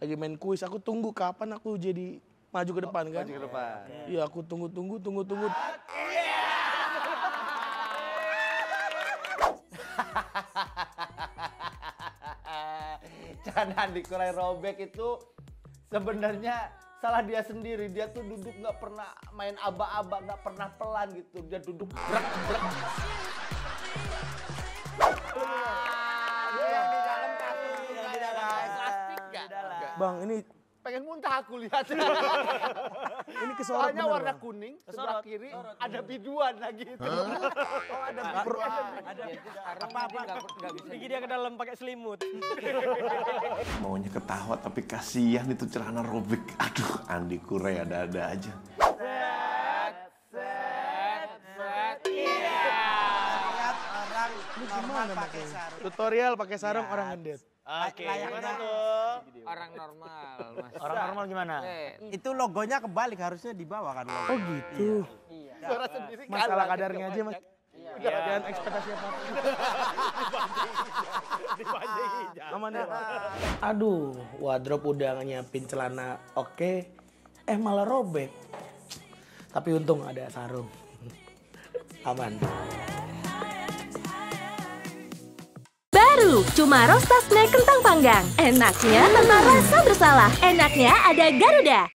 lagi main kuis. Aku tunggu kapan aku jadi maju ke depan kan. Maju ke depan. Iya, aku tunggu tunggu tunggu tunggu. Jangan dikurai robek itu sebenarnya salah dia sendiri. Dia tuh duduk nggak pernah main aba-aba, nggak pernah pelan gitu. Dia duduk brak brak. Bang, ini Pengen muntah aku lihat. ini kesorot Soalnya bener, warna Bang. kuning, sebelah kiri ada biduan lagi itu. Oh ada ada Apa apa nggak bisa. Pergi dia ke dalam pakai selimut. Maunya ketawa tapi kasihan itu celana robek. Aduh, Andi Kure ada-ada aja. lihat orang normal pakai sarung. Tutorial pakai sarung orang ngendet. Oke. Layaknya Orang normal, Mas. Orang normal gimana? Eh, itu logonya kebalik harusnya di bawah kan logo. Oh gitu. Suara sendiri Masalah kalah kadarnya aja mas. Jangan ekspektasi apa. Aman ya. Aduh, wardrobe udah nyiapin celana oke, eh malah robek. Tapi untung ada sarung. Aman. Cuma Rosta Snack Kentang Panggang. Enaknya tanpa rasa bersalah. Enaknya ada Garuda.